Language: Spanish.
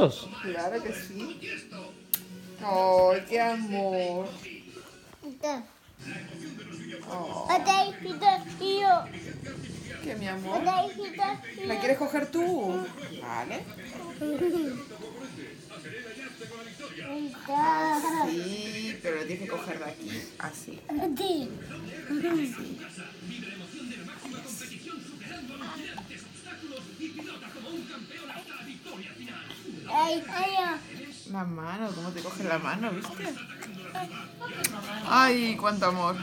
Claro que sí. ¡Oh, qué amor! Oh, ¿Qué, mi amor? ¿La quieres coger tú? Vale. Sí, pero la tienes que coger de aquí. Así. Así. La mano, ¿cómo te coge la mano, viste? Ay, cuánto amor.